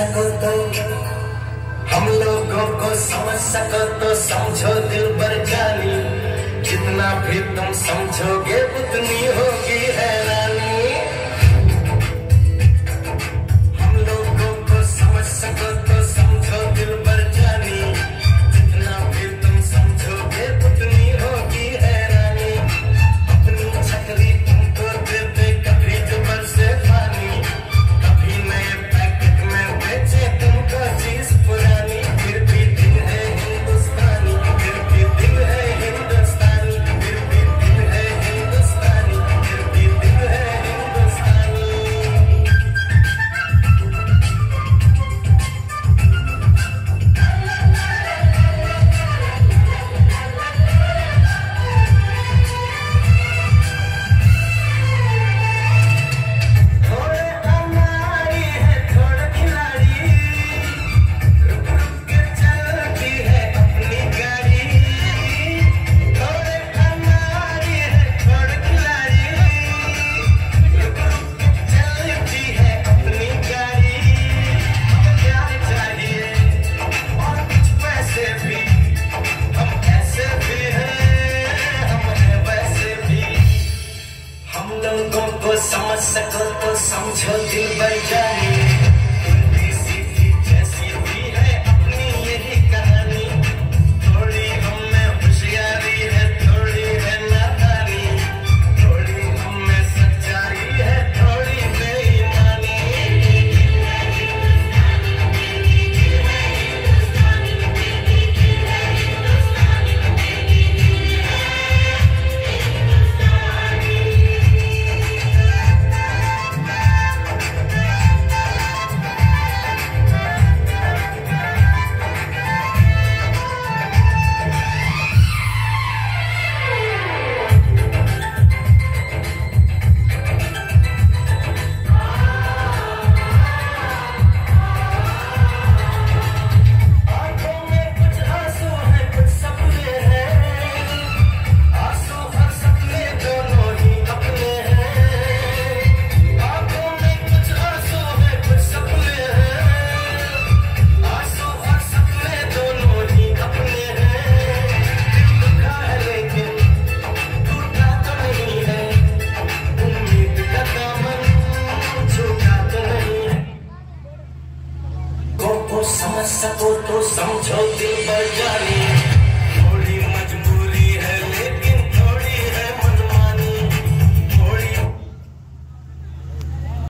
सको तो हम लोगों को समझ सको तो समझो दिल पर जानी जितना भी तुम समझोगे, उतनी को समझ सको तो समझो दिल बन जाए। समझ सको तो समझो दिल पर जाने।